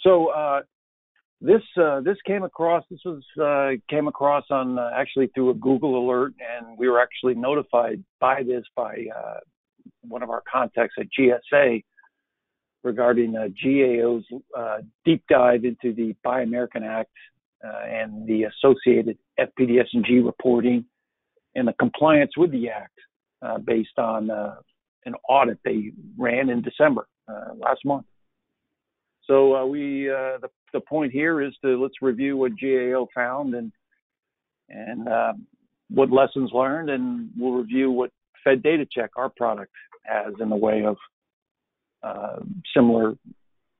So uh, this uh, this came across. This was uh, came across on uh, actually through a Google alert, and we were actually notified by this by uh, one of our contacts at GSA regarding uh, GAO's uh, deep dive into the Buy American Act and the associated FPDS-NG reporting and the compliance with the act based on an audit they ran in December last month. So uh, we uh, the the point here is to let's review what GAO found and and uh, what lessons learned, and we'll review what Fed Data Check, our product, has in the way of uh, similar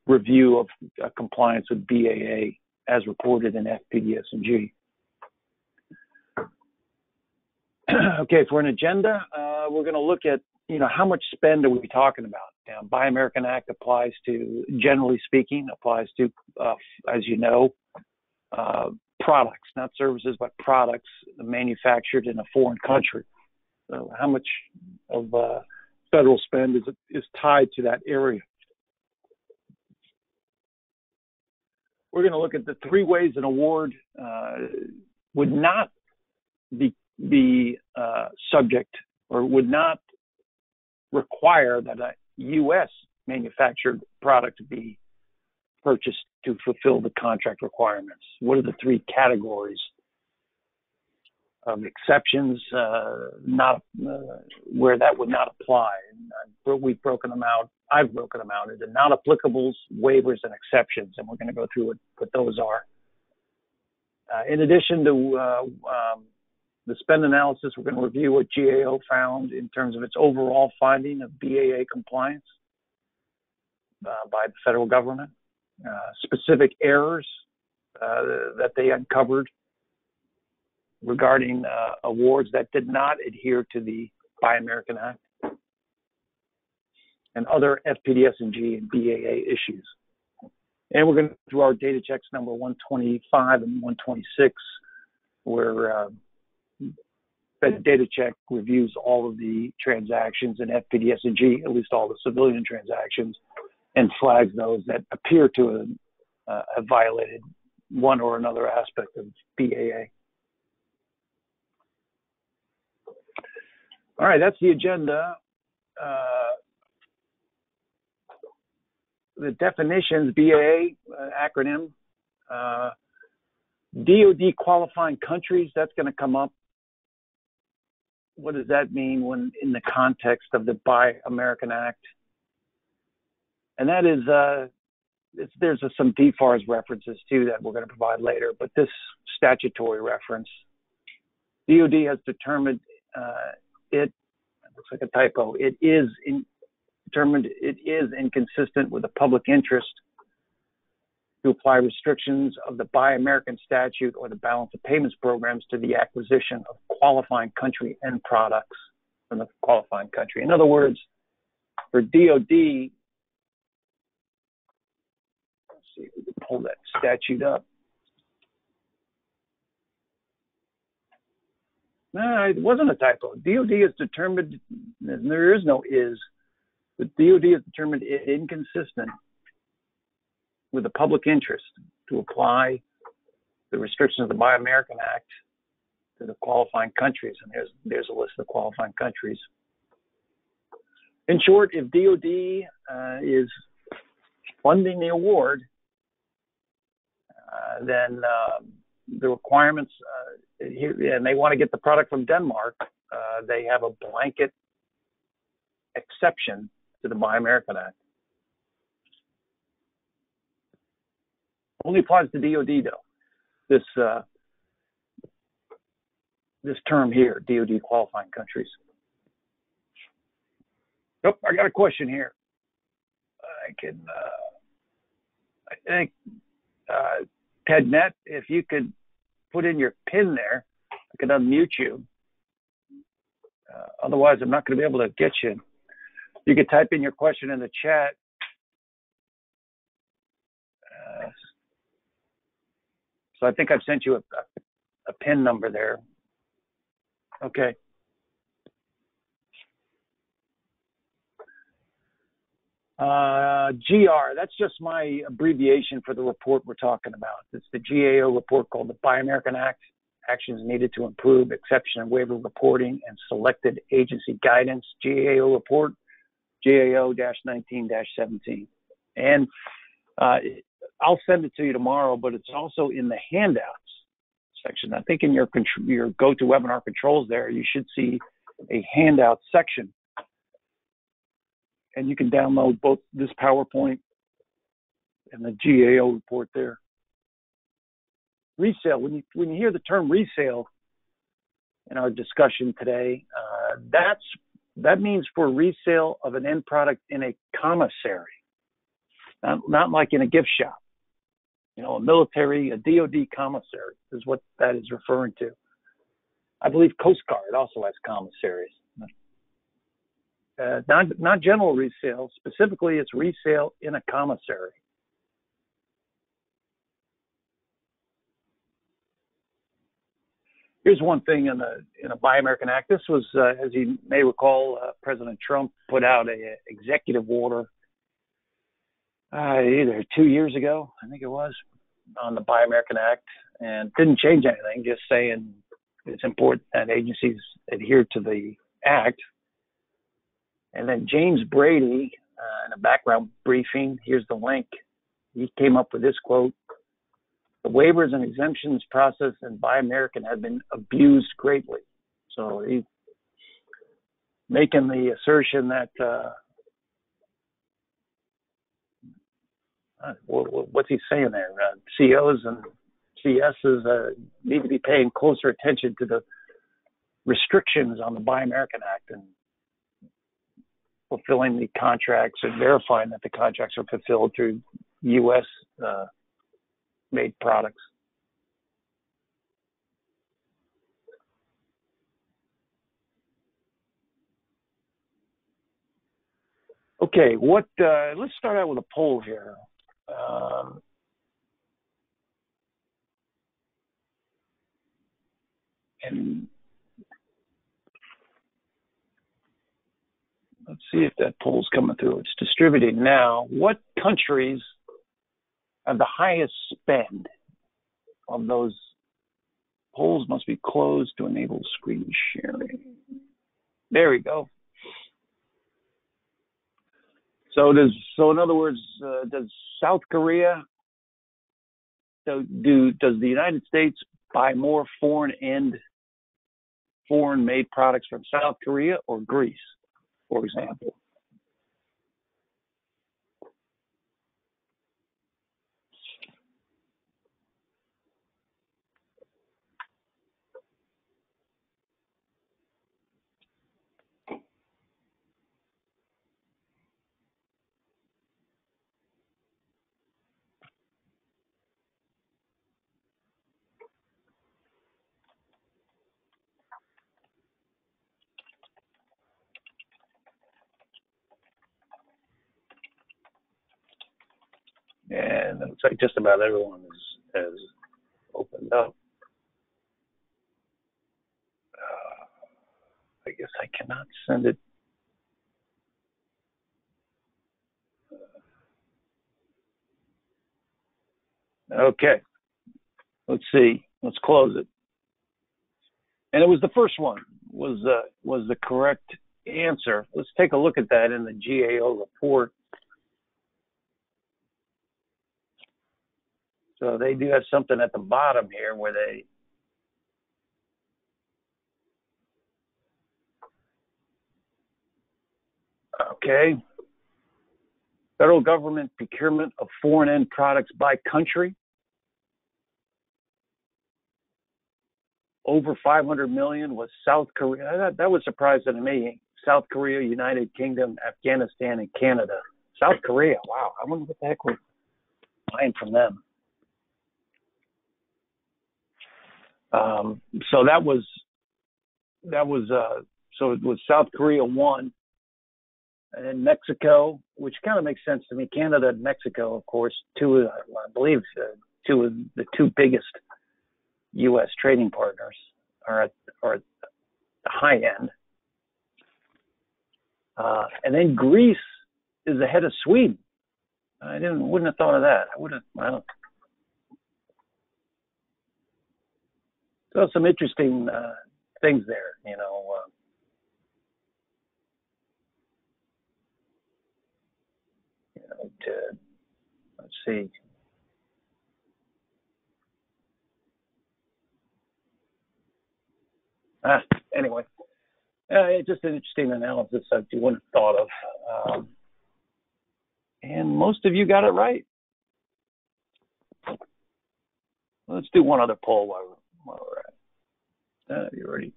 review of uh, compliance with BAA as reported in FPDS-NG. okay, for an agenda, uh, we're going to look at you know, how much spend are we talking about? Buy American Act applies to, generally speaking, applies to, uh, as you know, uh, products, not services, but products manufactured in a foreign country. So, how much of uh, federal spend is is tied to that area? We're going to look at the three ways an award uh, would not be be uh, subject or would not require that U.S. manufactured product to be purchased to fulfill the contract requirements? What are the three categories of exceptions uh, not uh, where that would not apply? We've broken them out. I've broken them out into not applicables, waivers, and exceptions, and we're going to go through what, what those are. Uh, in addition to uh, um, the spend analysis, we're going to review what GAO found in terms of its overall finding of BAA compliance uh, by the federal government, uh, specific errors uh, that they uncovered regarding uh, awards that did not adhere to the Buy American Act, and other FPDS-NG and BAA issues. And we're going to do our data checks number 125 and 126, where uh, Fed Data Check reviews all of the transactions in FPDS-NG, at least all the civilian transactions, and flags those that appear to uh, have violated one or another aspect of BAA. All right, that's the agenda. Uh, the definitions, BAA uh, acronym, uh, DoD qualifying countries, that's going to come up what does that mean when in the context of the Buy American Act? And that is, uh, there's a, some DFARS references too that we're going to provide later, but this statutory reference, DoD has determined uh, it, looks like a typo. It is in, determined it is inconsistent with the public interest to apply restrictions of the Buy American statute or the balance of payments programs to the acquisition of qualifying country end products from the qualifying country. In other words, for DOD, let's see if we can pull that statute up. No, it wasn't a typo. DOD is determined, and there is no is, but DOD is determined inconsistent with the public interest to apply the restrictions of the Buy American Act to the qualifying countries, and there's there's a list of qualifying countries. In short, if DoD uh, is funding the award, uh, then uh, the requirements, uh, and they want to get the product from Denmark, uh, they have a blanket exception to the Buy American Act. Only applies to DoD though. This uh, this term here, DoD qualifying countries. Oh, I got a question here. I can, uh, I think, uh, Ted Net, if you could put in your pin there, I could unmute you. Uh, otherwise, I'm not going to be able to get you. You could type in your question in the chat So I think I've sent you a, a, pin number there. Okay. Uh, GR, that's just my abbreviation for the report we're talking about. It's the GAO report called the Buy American Act Actions Needed to Improve Exception and Waiver Reporting and Selected Agency Guidance, GAO report, GAO 19 17. And uh, I'll send it to you tomorrow, but it's also in the handouts section. I think in your, your GoToWebinar controls there, you should see a handout section and you can download both this PowerPoint and the GAO report there. Resale, when you when you hear the term resale in our discussion today, uh, that's that means for resale of an end product in a commissary, not, not like in a gift shop. You know, a military, a DoD commissary is what that is referring to. I believe Coast Guard also has commissaries uh, not not general resale. Specifically, it's resale in a commissary. Here's one thing in the in a Buy American Act. This was, uh, as you may recall, uh, President Trump put out a, a executive order uh, either two years ago, I think it was, on the Buy American Act, and didn't change anything. Just saying it's important that agencies adhere to the act and then James Brady, uh, in a background briefing, here's the link. He came up with this quote The waivers and exemptions process in Buy American have been abused greatly. So he's making the assertion that. Uh, what's he saying there? Uh, COs and CSs uh, need to be paying closer attention to the restrictions on the Buy American Act and fulfilling the contracts and verifying that the contracts are fulfilled through U.S. Uh, made products. Okay, what? Uh, let's start out with a poll here. Um, and Let's see if that poll's coming through. It's distributing now. What countries have the highest spend of those polls must be closed to enable screen sharing. There we go. So does so in other words, uh, does South Korea so do does the United States buy more foreign end foreign made products from South Korea or Greece? for example. And it looks like just about everyone is, has opened up. Uh, I guess I cannot send it. Okay, let's see. Let's close it. And it was the first one was uh, was the correct answer. Let's take a look at that in the GAO report. So they do have something at the bottom here where they Okay. Federal government procurement of foreign end products by country. Over 500 million was South Korea. That, that was surprising to me. South Korea, United Kingdom, Afghanistan, and Canada. South Korea. Wow. I wonder what the heck we're buying from them. Um, so that was that was uh, so it was South Korea one, and Mexico, which kind of makes sense to me. Canada and Mexico, of course, two I believe uh, two of the two biggest U.S. trading partners are at are at the high end, uh, and then Greece is ahead of Sweden. I didn't wouldn't have thought of that. I would have. Well, so some interesting uh, things there, you know. Uh, you know, to let's see. Ah, anyway, uh, it's just an interesting analysis that you wouldn't have thought of. Um, and most of you got it right. Let's do one other poll while we're, while we're at. Uh, you already,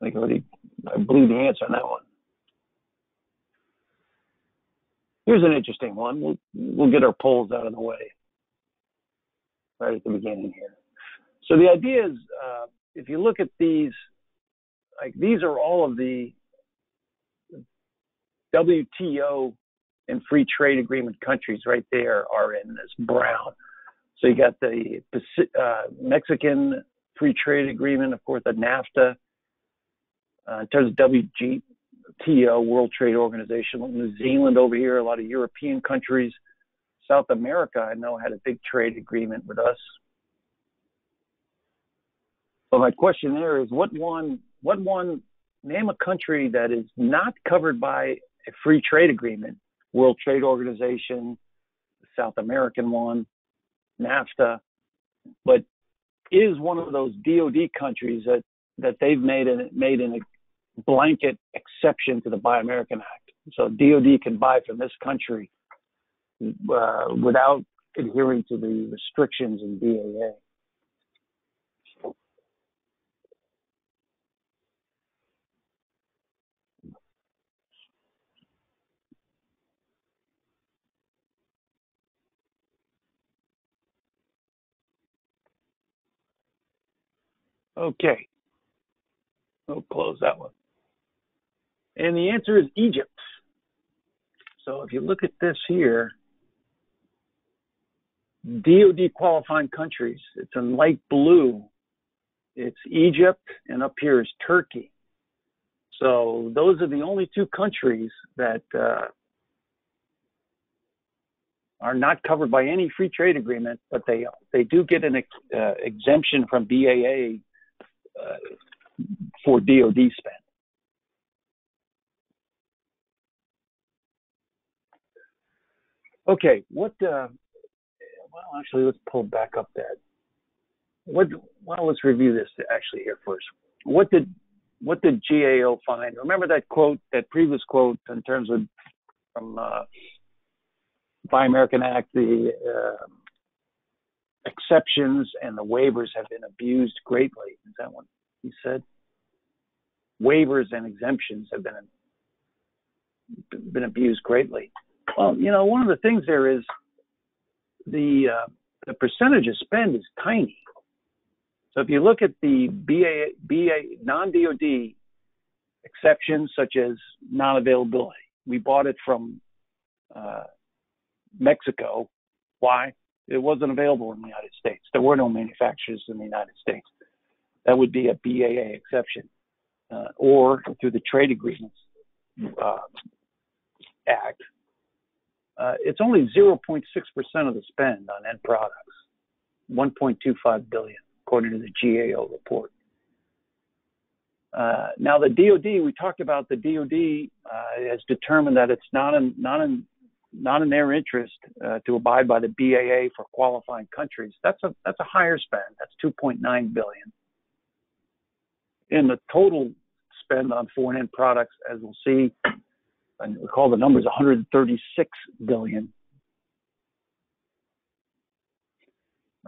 I think already, I blew the answer on that one. Here's an interesting one. We'll we'll get our polls out of the way right at the beginning here. So the idea is, uh, if you look at these, like these are all of the WTO and free trade agreement countries right there are in this brown. So you got the uh, Mexican free trade agreement, of course, the NAFTA. Uh, in terms of WTO, World Trade Organization, New Zealand over here, a lot of European countries. South America, I know, had a big trade agreement with us. So my question there is, what one, what one, name a country that is not covered by a free trade agreement World Trade Organization, South American one, NAFTA, but is one of those DoD countries that that they've made an made an a blanket exception to the Buy American Act. So DoD can buy from this country uh, without adhering to the restrictions in BAA. Okay. We'll close that one. And the answer is Egypt. So if you look at this here, DoD qualifying countries, it's in light blue. It's Egypt, and up here is Turkey. So those are the only two countries that uh, are not covered by any free trade agreement, but they they do get an ex, uh, exemption from BAA uh, for DoD spend. Okay, what? Uh, well, actually, let's pull back up that. What? Well, let's review this actually here first. What did what did GAO find? Remember that quote, that previous quote in terms of from uh, Buy American Act, the uh, exceptions and the waivers have been abused greatly. Is that what he said? Waivers and exemptions have been been abused greatly. Well, you know, one of the things there is the uh, the percentage of spend is tiny. So if you look at the BA, BA non-DoD exceptions such as non-availability, we bought it from uh, Mexico. Why? It wasn't available in the United States. There were no manufacturers in the United States. That would be a BAA exception, uh, or through the Trade Agreements uh, Act. Uh, it's only 0.6% of the spend on end products, 1.25 billion, according to the GAO report. Uh, now, the DoD, we talked about the DoD uh, has determined that it's not in, not in not in their interest uh, to abide by the BAA for qualifying countries. That's a that's a higher spend. That's 2.9 billion. In the total spend on foreign end products, as we'll see, and recall the numbers 136 billion.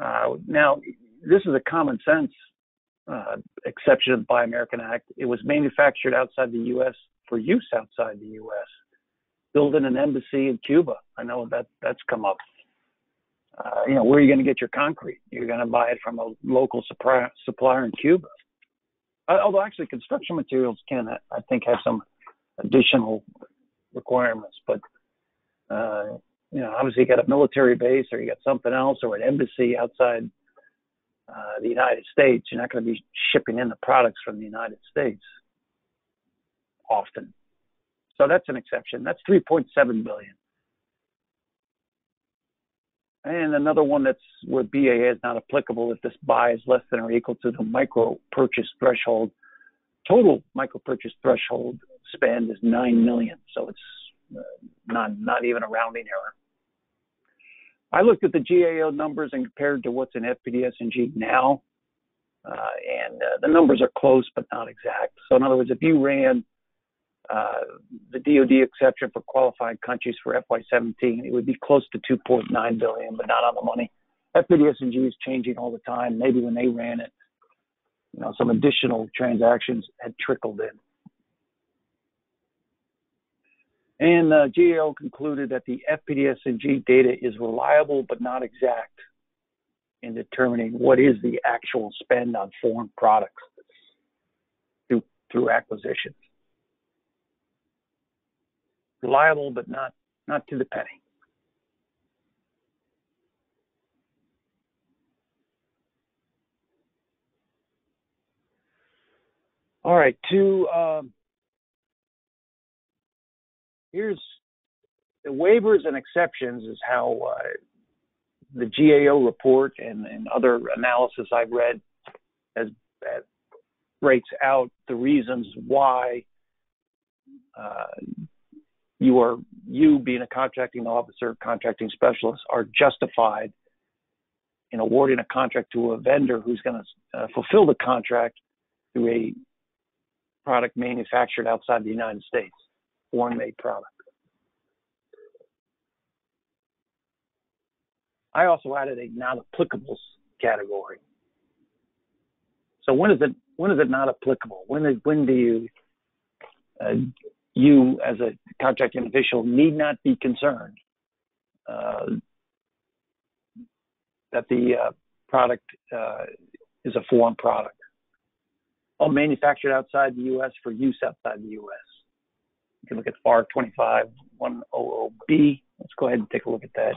Uh, now, this is a common sense uh, exception of the Buy American Act. It was manufactured outside the U.S. for use outside the U.S building an embassy in Cuba. I know that that's come up. Uh, you know, where are you going to get your concrete? You're going to buy it from a local supplier, supplier in Cuba. Uh, although actually, construction materials can, I think, have some additional requirements. But uh, you know, obviously, you got a military base, or you got something else, or an embassy outside uh, the United States. You're not going to be shipping in the products from the United States often. So that's an exception. That's 3.7 billion. And another one that's where BAA is not applicable if this buy is less than or equal to the micro purchase threshold. Total micro purchase threshold spend is nine million, so it's uh, not not even a rounding error. I looked at the GAO numbers and compared to what's in FPDS-NG now, uh, and uh, the numbers are close but not exact. So in other words, if you ran the DoD exception for qualified countries for FY17, it would be close to 2.9 billion, but not on the money. FPDS-NG is changing all the time. Maybe when they ran it, you know, some additional transactions had trickled in. And uh, GAO concluded that the FPDS-NG data is reliable but not exact in determining what is the actual spend on foreign products through, through acquisitions. Reliable but not not to the penny. All right, to um, here's the waivers and exceptions is how uh, the GAO report and, and other analysis I've read has, has breaks out the reasons why uh, you are you being a contracting officer, contracting specialist, are justified in awarding a contract to a vendor who's going to uh, fulfill the contract through a product manufactured outside the United States foreign made product. I also added a not applicables category. So when is it when is it not applicable? When is when do you uh, you as a contracting official need not be concerned uh, that the uh, product uh, is a foreign product, or manufactured outside the U.S. for use outside the U.S. You can look at FAR 25100B. Let's go ahead and take a look at that.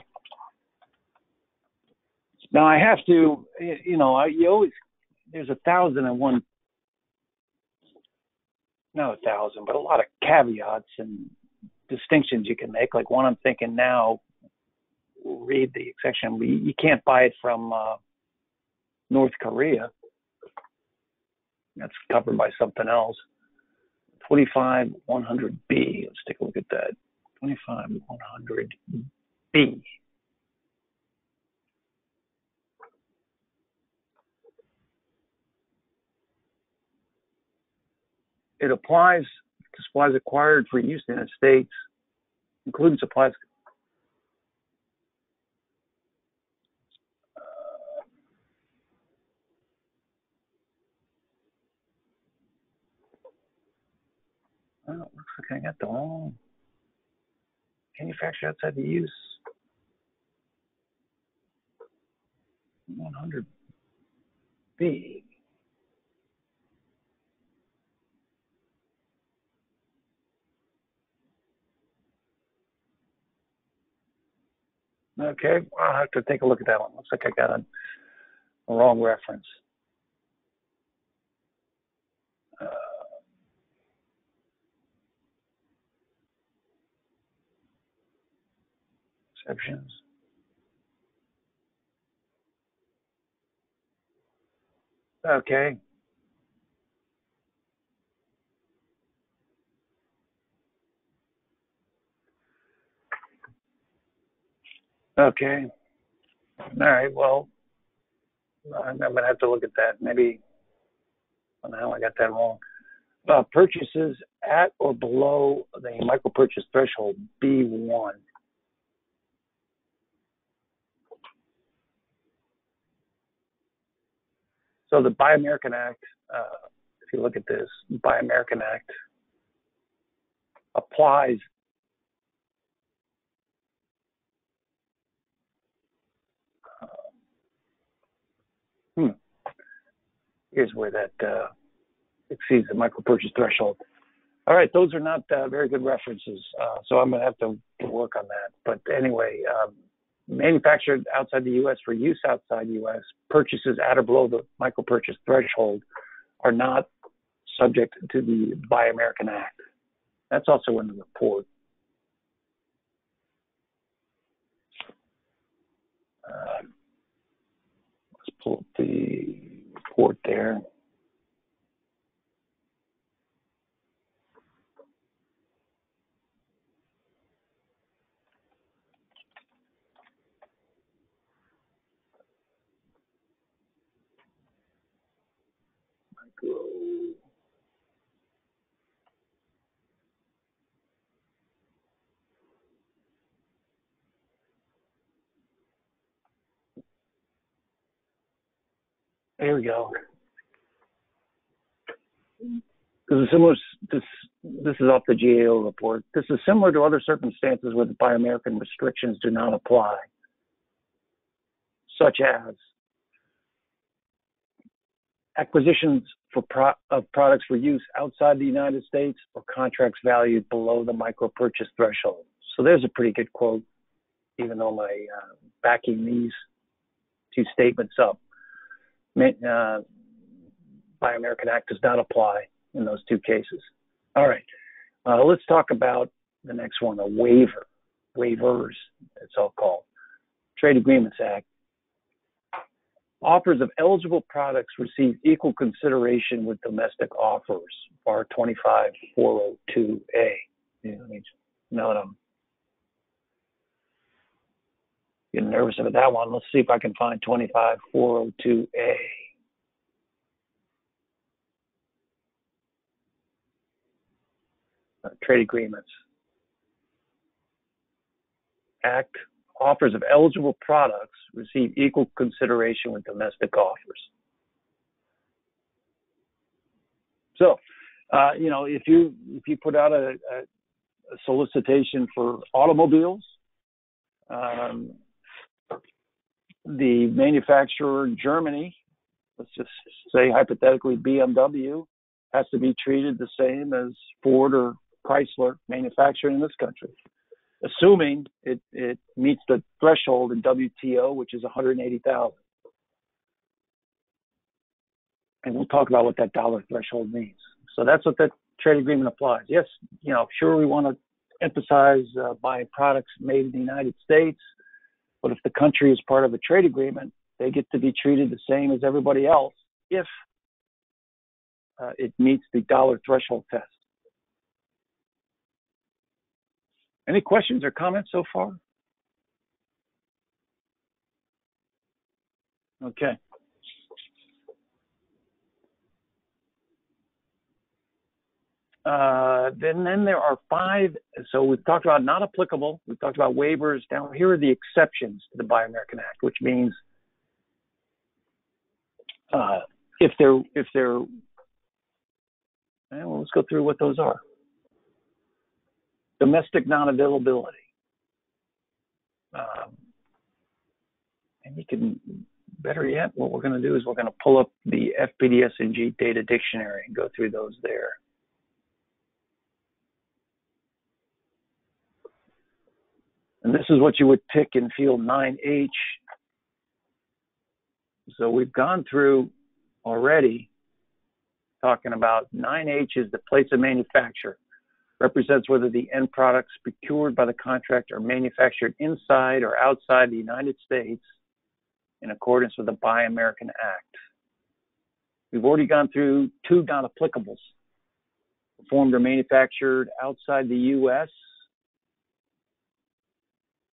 Now I have to, you know, you always there's a thousand and one, not a thousand, but a lot of caveats and distinctions you can make. Like one I'm thinking now, read the section. You can't buy it from uh, North Korea. That's covered by something else. 25 100B. Let's take a look at that. 25 100B. It applies to supplies acquired for use in the United States, including supplies Oh, looks like I got the wrong manufacturer outside the use. 100B. Okay, I'll have to take a look at that one. Looks like I got a, a wrong reference. Uh, exceptions. Okay. Okay. All right. Well, I'm going to have to look at that. Maybe somehow I got that wrong. Uh, purchases at or below the micro purchase threshold B1. So the Buy American Act, uh, if you look at this, Buy American Act applies uh, hmm. Here's where that uh, exceeds the micro purchase threshold. All right, those are not uh, very good references, uh, so I'm going to have to, work on that. But anyway, um, manufactured outside the U.S. for use outside the U.S. purchases at or below the micro purchase threshold are not subject to the Buy American Act. That's also in the report. Uh, let's pull up the report there. There we go. This is similar. This this is off the GAO report. This is similar to other circumstances where the Buy American restrictions do not apply, such as acquisitions for pro- of products for use outside the United States or contracts valued below the micro purchase threshold. So there's a pretty good quote, even though my uh, backing these two statements up uh, Buy American Act does not apply in those two cases. All right, uh, let's talk about the next one, a waiver, waivers, it's all called. Trade Agreements Act. Offers of eligible products receive equal consideration with domestic offers, FAR 25402A. Yeah, know that I'm getting nervous about that one. Let's see if I can find 25402A. Uh, trade agreements. Act offers of eligible products receive equal consideration with domestic offers. So, uh, you know, if you if you put out a, a, a solicitation for automobiles, um, the manufacturer in Germany, let's just say hypothetically BMW, has to be treated the same as Ford or Chrysler manufactured in this country, assuming it, it meets the threshold in WTO, which is 180,000. And we'll talk about what that dollar threshold means. So that's what that trade agreement applies. Yes, you know, sure we want to emphasize uh, buying products made in the United States but if the country is part of a trade agreement, they get to be treated the same as everybody else if uh, it meets the dollar threshold test. Any questions or comments so far? Okay. Uh, then, then there are five. So we've talked about not applicable. We've talked about waivers. Now here are the exceptions to the Buy American Act, which means uh, if they're if they're well, let's go through what those are. Domestic non-availability. Um, and you can, better yet, what we're going to do is we're going to pull up the FPDS-NG data dictionary and go through those there. And this is what you would pick in field 9H. So we've gone through already talking about 9H is the place of manufacture. Represents whether the end products procured by the contract are manufactured inside or outside the United States in accordance with the Buy American Act. We've already gone through two non applicables performed or manufactured outside the U.S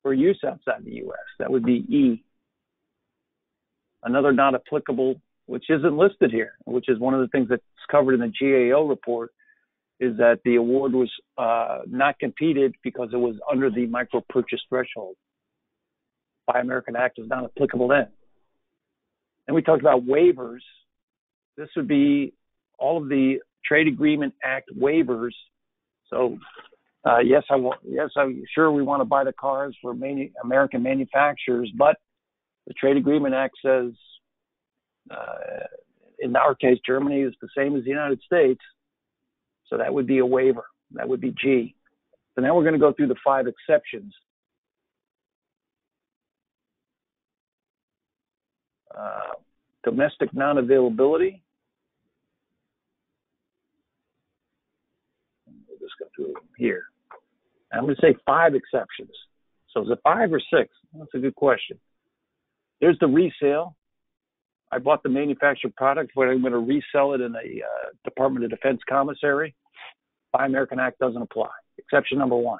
for use outside the U.S. That would be E. Another not applicable, which isn't listed here, which is one of the things that's covered in the GAO report, is that the award was uh, not competed because it was under the micro purchase threshold. Buy American Act is not applicable then. And we talked about waivers. This would be all of the Trade Agreement Act waivers. So uh, yes, I want. Yes, I'm sure we want to buy the cars for manu- American manufacturers, but the Trade Agreement Act says, uh, in our case, Germany is the same as the United States, so that would be a waiver. That would be G. So now we're going to go through the five exceptions. Uh, domestic non-availability. We'll just go through here. I'm going to say five exceptions. So is it five or six? That's a good question. There's the resale. I bought the manufactured product, but I'm going to resell it in a uh, Department of Defense commissary. Buy American Act doesn't apply. Exception number one.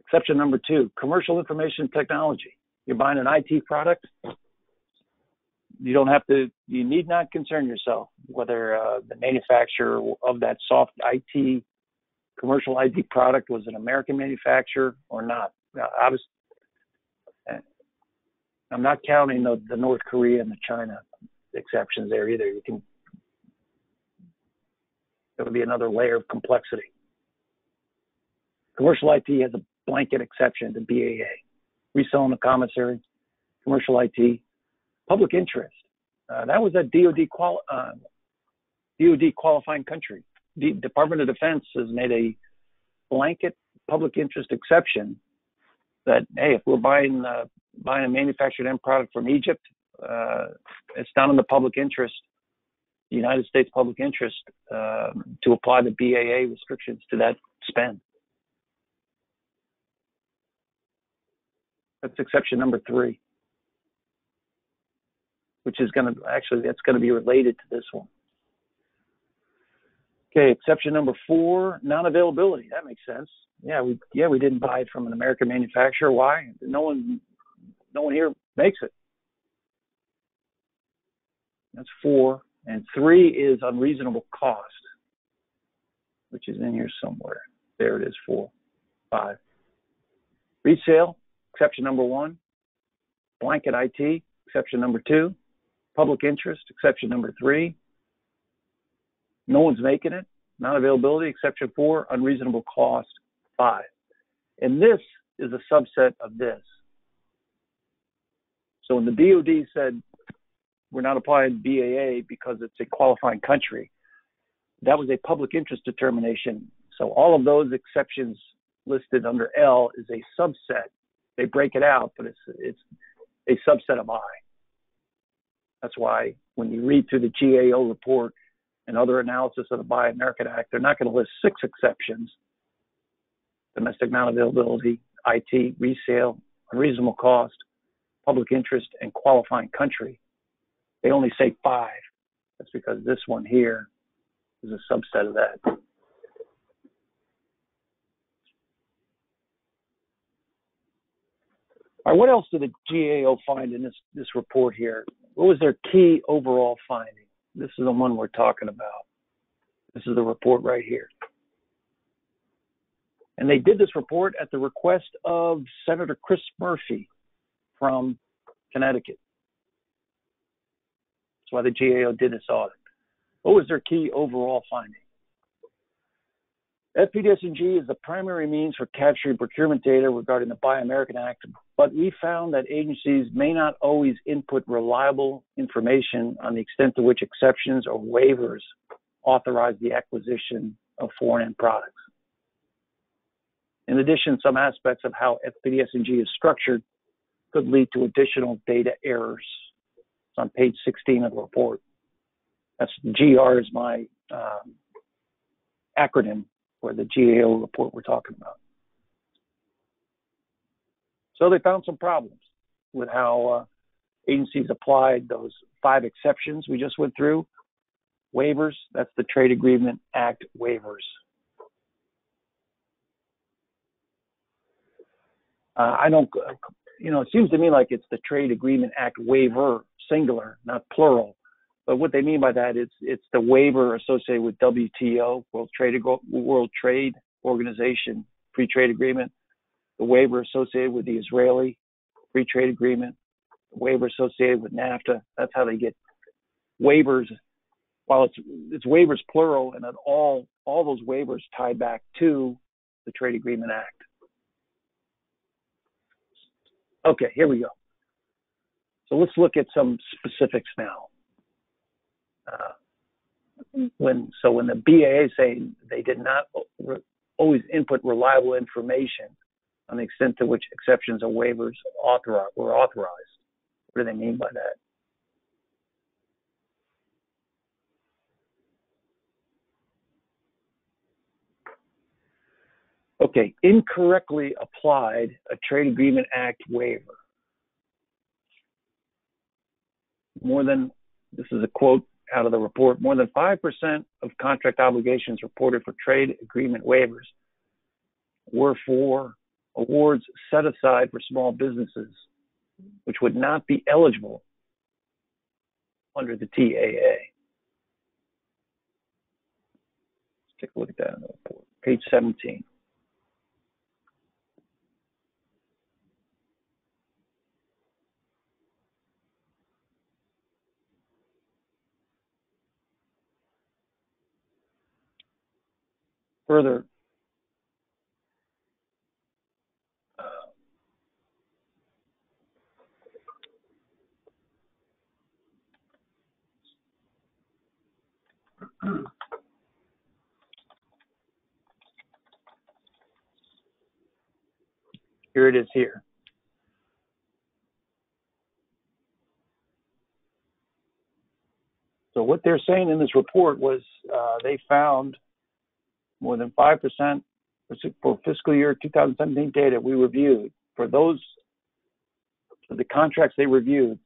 Exception number two, commercial information technology. You're buying an IT product. You don't have to, you need not concern yourself whether uh, the manufacturer of that soft IT, commercial IT product was an American manufacturer or not. Now, I was, I'm not counting the, the North Korea and the China exceptions there either. You can, there would be another layer of complexity. Commercial IT has a blanket exception to BAA. Reselling the commissary, commercial IT, public interest. Uh, that was a DoD, quali- uh, DoD qualifying country. The Department of Defense has made a blanket public interest exception that hey, if we're buying uh, buying a manufactured end product from Egypt, uh, it's not in the public interest, the United States public interest, uh, to apply the BAA restrictions to that spend. That's exception number three, which is going to actually that's going to be related to this one. Okay, exception number four, non-availability. That makes sense. Yeah, we yeah we didn't buy it from an American manufacturer. Why? No one no one here makes it. That's four, and three is unreasonable cost, which is in here somewhere. There it is, four, five. Resale, exception number one. Blanket IT, exception number two. Public interest, exception number three. No one's making it. Non availability, exception four. Unreasonable cost, five. And this is a subset of this. So when the DoD said we're not applying BAA because it's a qualifying country, that was a public interest determination. So all of those exceptions listed under L is a subset. They break it out, but it's it's a subset of I. That's why when you read through the GAO report and other analysis of the Buy American Act, they're not going to list six exceptions: domestic non-availability, IT, resale, unreasonable cost, public interest, and qualifying country. They only say five. That's because this one here is a subset of that. All right, what else did the GAO find in this, this report here? What was their key overall finding? This is the one we're talking about. This is the report right here. And they did this report at the request of Senator Chris Murphy, from Connecticut. That's why the GAO did this audit. What was their key overall finding? FPDS-NG is the primary means for capturing procurement data regarding the Buy American Act, but we found that agencies may not always input reliable information on the extent to which exceptions or waivers authorize the acquisition of foreign end products. In addition, some aspects of how FPDS-NG is structured could lead to additional data errors. It's on page 16 of the report. That's GR is my um, acronym for the GAO report we're talking about. So they found some problems with how uh, agencies applied those five exceptions we just went through. Waivers, that's the Trade Agreement Act waivers. Uh, I don't you know, it seems to me like it's the Trade Agreement Act waiver, singular, not plural. But what they mean by that is it's the waiver associated with WTO, World Trade World Trade Organization Free Trade Agreement, the waiver associated with the Israeli Free Trade Agreement, the waiver associated with NAFTA. That's how they get waivers. While it's it's waivers plural, and that all all those waivers tie back to the Trade Agreement Act. Okay, here we go. So let's look at some specifics now. Uh, when so when the BAA say they did not re- always input reliable information on the extent to which exceptions or waivers were authorized, what do they mean by that? Okay, incorrectly applied a Trade Agreement Act waiver. More than, this is a quote out of the report, more than 5% of contract obligations reported for trade agreement waivers were for awards set aside for small businesses, which would not be eligible under the TAA. Let's take a look at that in the report. Page 17. Further, here it is here. So what they're saying in this report was uh, they found more than 5% for fiscal year 2017 data we reviewed. For those, for the contracts they reviewed,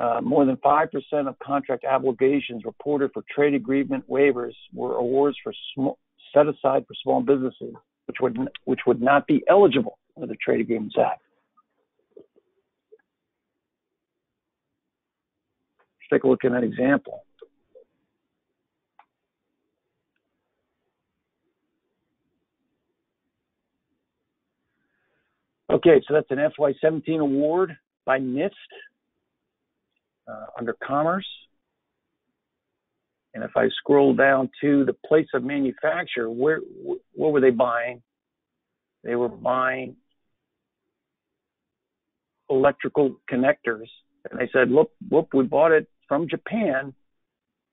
uh, more than 5% of contract obligations reported for trade agreement waivers were awards for set aside for small businesses, which would, which would not be eligible under the Trade Agreements Act. Let's take a look at an example. Okay, so that's an FY17 award by NIST uh, under Commerce. And if I scroll down to the place of manufacture, where what were they buying? They were buying electrical connectors, and they said, "Look, whoop, we bought it from Japan,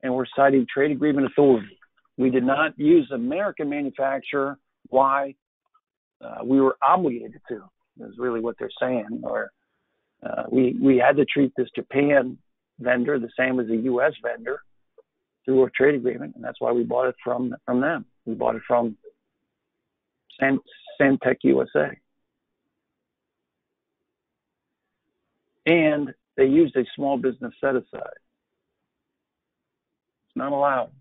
and we're citing trade agreement authority. We did not use American manufacturer. Why? Uh, we were obligated to." Is really what they're saying. Or uh, we we had to treat this Japan vendor the same as a U.S. vendor through a trade agreement, and that's why we bought it from from them. We bought it from San, Santec USA, and they used a small business set aside. It's not allowed.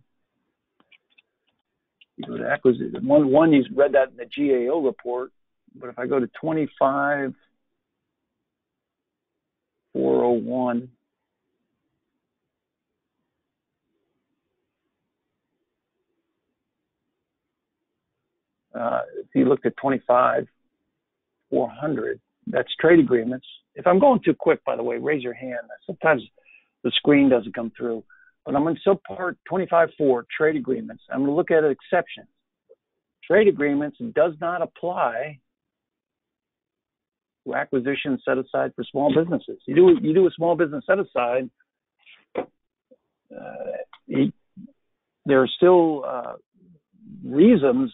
You know, the acquisition one one you read that in the GAO report but if I go to 25 401 uh, if you looked at 25 400 that's trade agreements. If i'm going too quick by the way raise your hand. Sometimes the screen doesn't come through. But i'm in subpart 25 4 trade agreements. I'm going to look at exceptions. Trade agreements does not apply acquisition set aside for small businesses. You do you do a small business set aside. Uh, you, there are still uh, reasons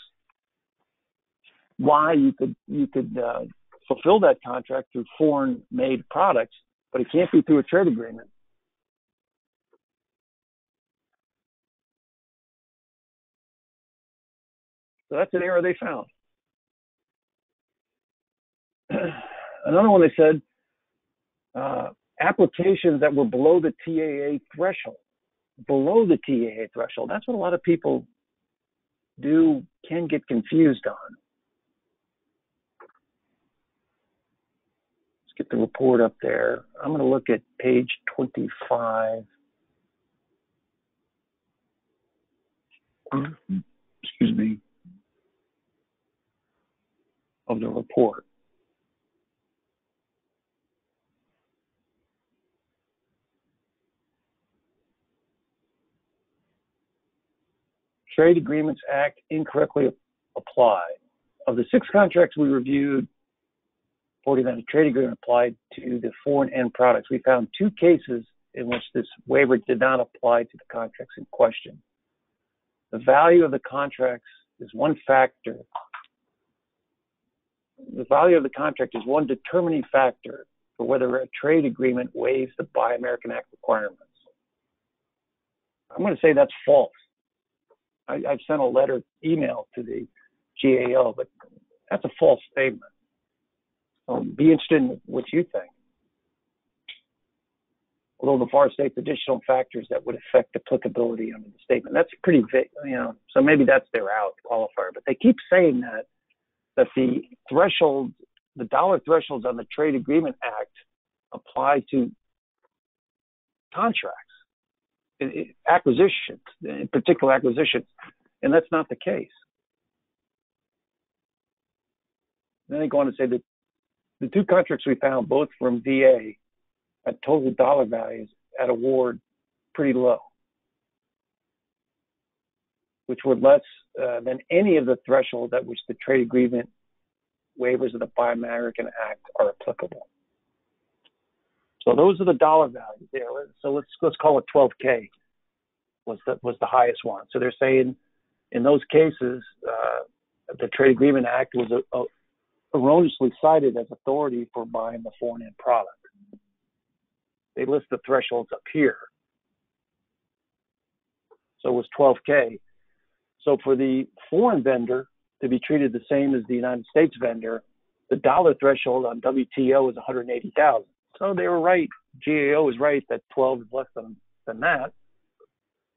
why you could you could uh, fulfill that contract through foreign made products, but it can't be through a trade agreement. So that's an error they found. Another one they said uh, applications that were below the TAA threshold. Below the TAA threshold. That's what a lot of people do can get confused on. Let's get the report up there. I'm going to look at page 25. Excuse me. Of the report. Trade Agreements Act incorrectly applied. Of the six contracts we reviewed, 49 the trade agreement applied to the foreign end products. We found two cases in which this waiver did not apply to the contracts in question. The value of the contracts is one factor. The value of the contract is one determining factor for whether a trade agreement waives the Buy American Act requirements. I'm going to say that's false. I, have sent a letter email to the GAO, but that's a false statement. So be interested in what you think. Although the FAR states additional factors that would affect applicability under the statement. That's pretty vague, you know. So maybe that's their out qualifier. But they keep saying that that the threshold, the dollar thresholds on the Trade Agreement Act apply to contracts, acquisitions, in particular acquisitions, and that's not the case. Then they go on to say that the two contracts we found, both from VA, at total dollar values at award pretty low, which were less uh, than any of the threshold at which the trade agreement waivers of the Buy American Act are applicable. So those are the dollar values there. So let's let's call it 12k was the was the highest one. So they're saying in those cases uh, the Trade Agreement Act was a, a erroneously cited as authority for buying the foreign end product. They list the thresholds up here. So it was 12K. So for the foreign vendor to be treated the same as the United States vendor, the dollar threshold on WTO is 180,000. So they were right. GAO is right that 12 is less than, than that.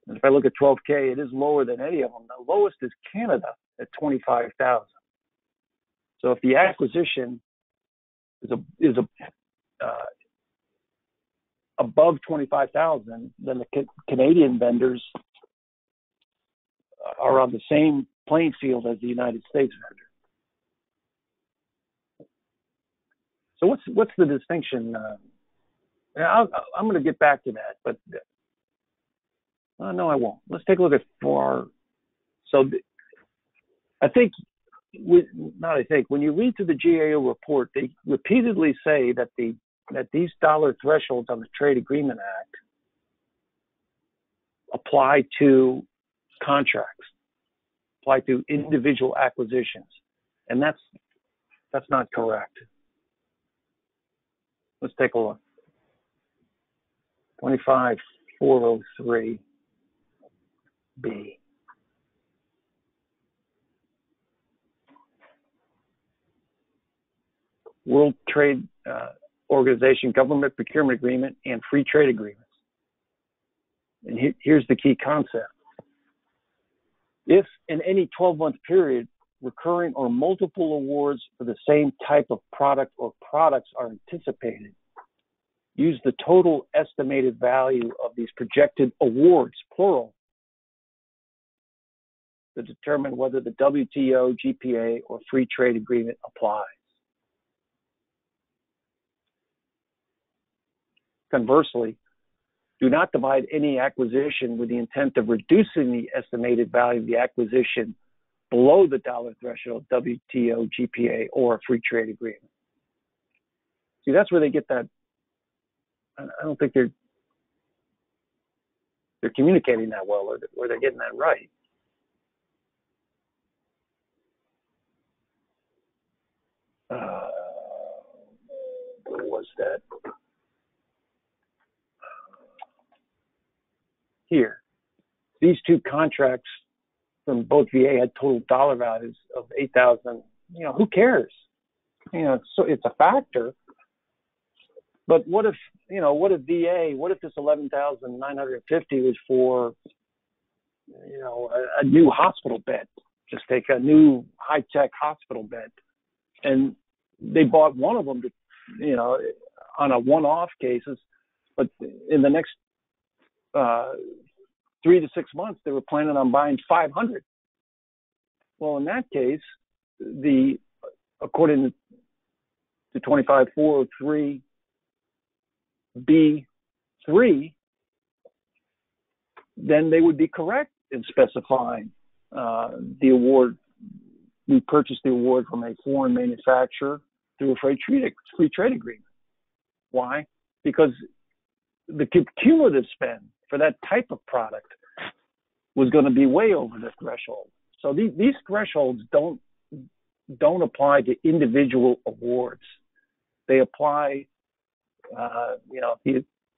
And if I look at 12K, it is lower than any of them. The lowest is Canada at 25,000. So if the acquisition is a is a uh, above twenty five thousand, then the ca- Canadian vendors are on the same playing field as the United States vendor. So what's what's the distinction? Uh, i am going to get back to that, but uh, no, I won't. Let's take a look at FAR. So I think not I think when you read through the GAO report, they repeatedly say that the that these dollar thresholds on the Trade Agreement Act apply to contracts, apply to individual acquisitions, and that's that's not correct. Let's take a look. 25403 B. World Trade uh, Organization government procurement agreement and free trade agreements. And he, here's the key concept. If in any 12 month period, recurring or multiple awards for the same type of product or products are anticipated, use the total estimated value of these projected awards, plural, to determine whether the WTO, GPA, or free trade agreement applies. Conversely, do not divide any acquisition with the intent of reducing the estimated value of the acquisition below the dollar threshold, WTO, GPA, or a free trade agreement. See, that's where they get that. I don't think they're they're communicating that well, or, or they're getting that right. Uh, what was that? here. These two contracts from both VA had total dollar values of eight thousand. You know, who cares? You know, so it's a factor. But what if you know? What if VA? What if this eleven thousand nine hundred fifty was for you know a, a new hospital bed? Just take a new high tech hospital bed, and they bought one of them to you know on a one off cases, but in the next uh, three to six months, they were planning on buying 500. Well, in that case, the according to 25403 B3, then they would be correct in specifying uh, the award. We purchased the award from a foreign manufacturer through a free trade, free trade agreement. Why? Because the cumulative spend for that type of product was going to be way over the threshold. So these, these thresholds don't don't apply to individual awards. They apply, uh, you know,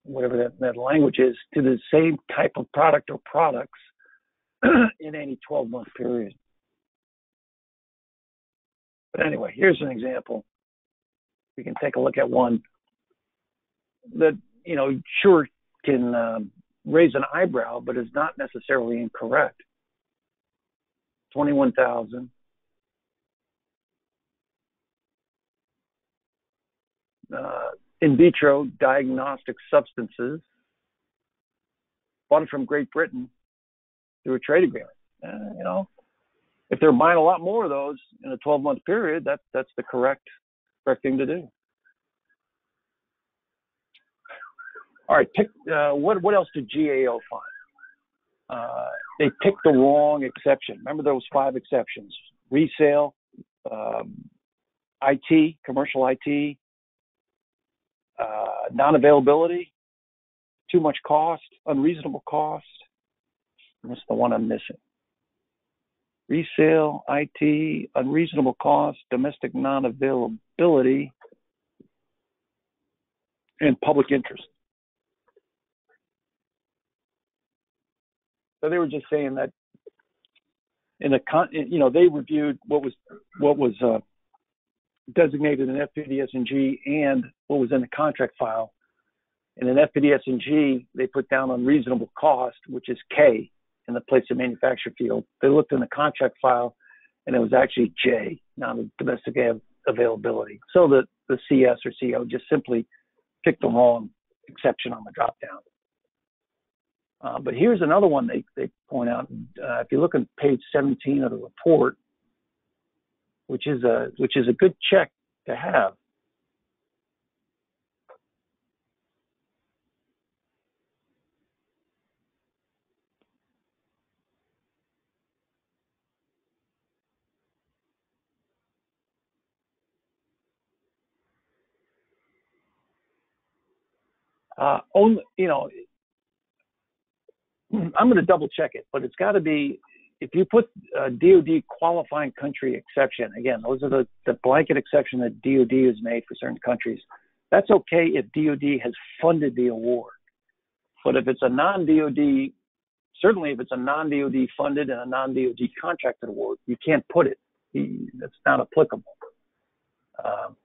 whatever that, that language is, to the same type of product or products in any 12 month period. But anyway, here's an example. We can take a look at one that, you know, sure can um, raise an eyebrow, but is not necessarily incorrect. 21,000. Uh, in vitro diagnostic substances bought from Great Britain through a trade agreement. Uh, you know, if they're buying a lot more of those in a 12 month period, that that's the correct correct thing to do. All right, pick uh, what what else did GAO find? Uh, they picked the wrong exception. Remember those five exceptions: resale, um, IT, commercial IT, uh, non-availability, too much cost, unreasonable cost. What's the one I'm missing? Resale, IT, unreasonable cost, domestic non-availability, and public interest. So they were just saying that in the con, you know, they reviewed what was what was uh, designated in FPDS-NG and what was in the contract file. And in FPDS-NG, they put down unreasonable cost, which is K in the place of manufacture field. They looked in the contract file, and it was actually J, not domestic availability. So the, the CS or CO just simply picked the wrong exception on the drop down. Uh, but here's another one they, they point out. Uh, if you look on page 17 of the report, which is a which is a good check to have. Uh, only, you know, I'm going to double check it, but it's got to be if you put a DoD qualifying country exception. Again, those are the, the blanket exception that DoD has made for certain countries. That's okay if DoD has funded the award, but if it's a non-DoD, certainly if it's a non-DoD funded and a non-DoD contracted award, you can't put it. That's not applicable. Um,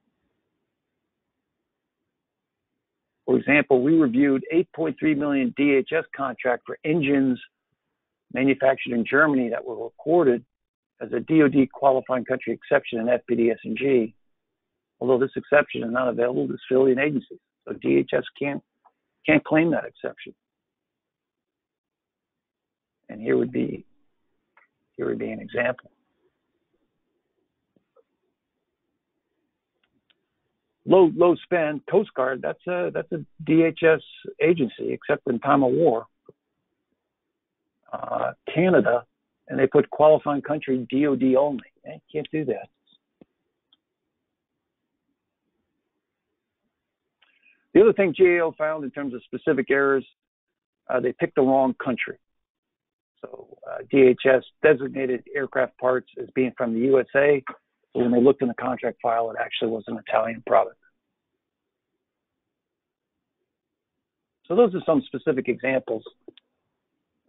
For example, we reviewed 8.3 million DHS contract for engines manufactured in Germany that were recorded as a DoD qualifying country exception in FPDS-NG, although this exception is not available to civilian agencies. So DHS can't can't claim that exception. And here would be here would be an example. Low low spend Coast Guard. That's a that's a DHS agency, except in time of war. Uh, Canada, and they put qualifying country DoD only. They can't do that. The other thing GAO found in terms of specific errors, uh, they picked the wrong country. So uh, DHS designated aircraft parts as being from the USA, but when they looked in the contract file, it actually was an Italian product. So those are some specific examples.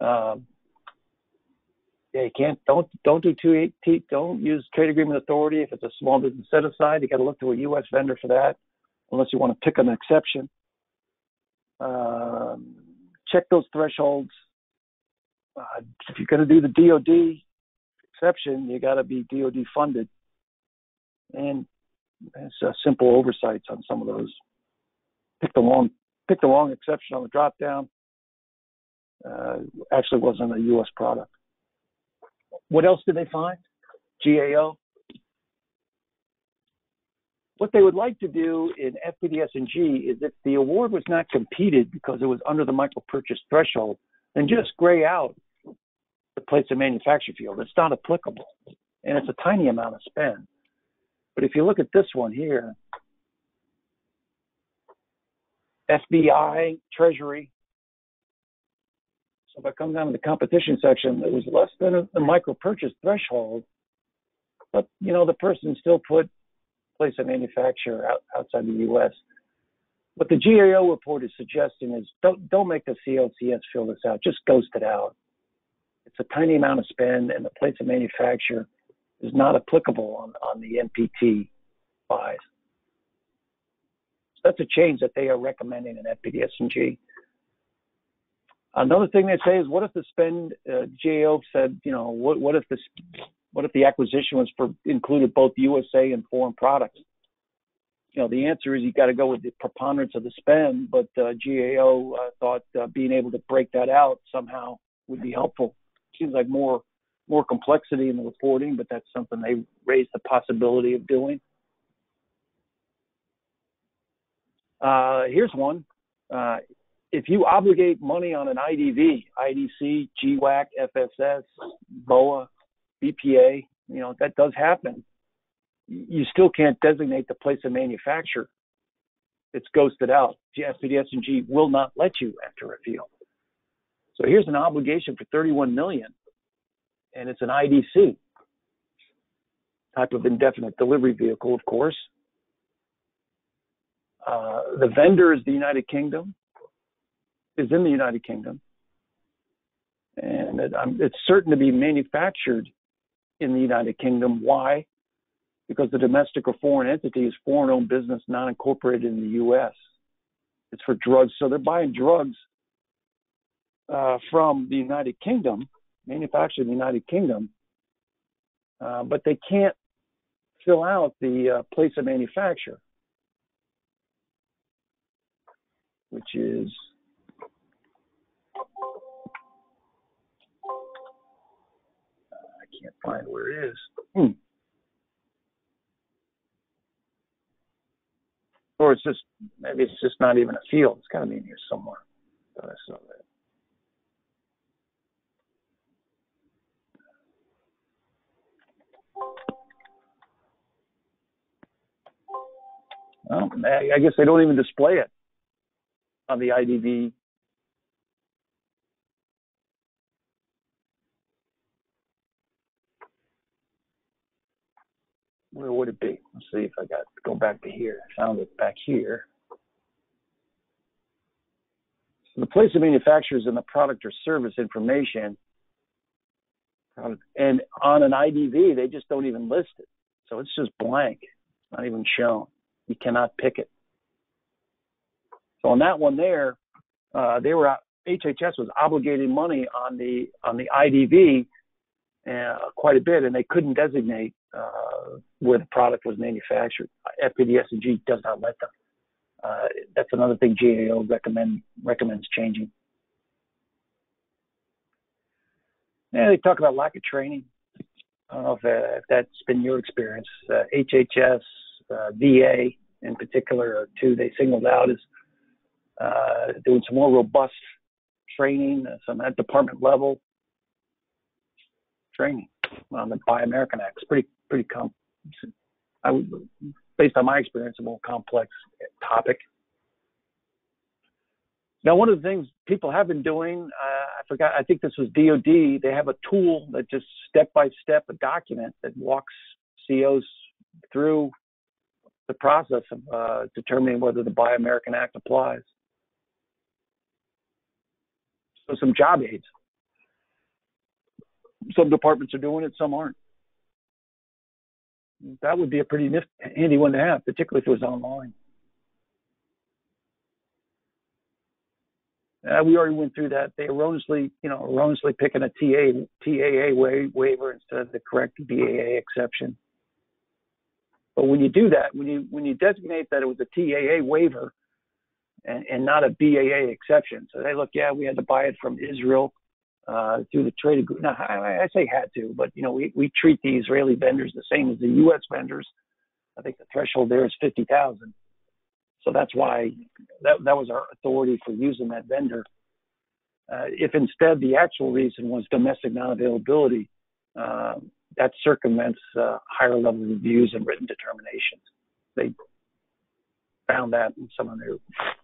Um, yeah, you can't don't don't do two don't use trade agreement authority if it's a small business set aside. You got to look to a U.S. vendor for that, unless you want to pick an exception. Um, check those thresholds. Uh, if you're going to do the DoD exception, you got to be DoD funded, and a simple oversights on some of those. Pick the wrong pick the wrong exception on the drop down. Uh, actually wasn't a U.S. product. What else did they find? GAO. What they would like to do in FPDS-NG is if the award was not competed because it was under the micro purchase threshold, then just gray out the place of manufacture field. It's not applicable, and it's a tiny amount of spend. But if you look at this one here, FBI, Treasury, so if I come down to the competition section, it was less than the micro purchase threshold, but you know the person still put place of manufacture out, outside the U.S. What the GAO report is suggesting is don't don't make the CLCS fill this out. Just ghost it out. It's a tiny amount of spend, and the place of manufacture is not applicable on, on the MPT buys. So that's a change that they are recommending in FPDS-NG. Another thing they say is, what if the spend uh, GAO said, you know, what, what if this, what if the acquisition was for included both USA and foreign products? You know, the answer is you got to go with the preponderance of the spend, but uh, GAO uh, thought uh, being able to break that out somehow would be helpful. Seems like more more complexity in the reporting, but that's something they raised the possibility of doing. Uh, here's one. Uh, if you obligate money on an IDV, IDC, GWAC, FSS, BOA, BPA, you know, that does happen. You still can't designate the place of manufacture. It's ghosted out. FPDS-NG will not let you enter a field. So here's an obligation for 31 million, and it's an IDC type of indefinite delivery vehicle, of course. Uh, the vendor is the United Kingdom, is in the United Kingdom, and it, um, it's certain to be manufactured in the United Kingdom. Why? Because the domestic or foreign entity is foreign-owned business, not incorporated in the U.S. It's for drugs, so they're buying drugs uh, from the United Kingdom, manufactured in the United Kingdom, uh, but they can't fill out the uh, place of manufacture, which is I can't find where it is. Hmm. Or it's just maybe it's just not even a field. It's got to be in here somewhere. I saw that. Well, I guess they don't even display it on the IDV. Where would it be? Let's see if I got go back to here. I found it back here. So the place of manufacture is in the product or service information. And on an IDV, they just don't even list it. So it's just blank, It's not even shown. You cannot pick it. So on that one there, uh, they were HHS was obligating money on the on the IDV uh, quite a bit, and they couldn't designate uh, where the product was manufactured. FPDS-NG does not let them. Uh, that's another thing GAO recommend recommends changing. Yeah, they talk about lack of training. I don't know if, uh, if that's been your experience. HHS uh, VA in particular are two they singled out as uh, doing some more robust training, uh, some at department level training on the Buy American Act. It's pretty pretty com. I would, based on my experience, a more complex topic. Now, one of the things people have been doing, uh, I forgot, I think this was DOD. They have a tool that just step by step a document that walks COs through the process of uh, determining whether the Buy American Act applies. So some job aids. Some departments are doing it, some aren't. That would be a pretty handy one to have, particularly if it was online. Uh, we already went through that. They erroneously, you know, erroneously picking a TA, TAA wa- waiver instead of the correct BAA exception. But when you do that, when you when you designate that it was a TAA waiver and, and not a BAA exception, so they look, yeah, we had to buy it from Israel uh, through the trade agreement. Now, I, I say had to, but you know, we we treat the Israeli vendors the same as the U.S. vendors. I think the threshold there is fifty thousand, so that's why that that was our authority for using that vendor. Uh, if instead the actual reason was domestic non-availability, uh, that circumvents uh, higher level reviews and written determinations. They found that in some of their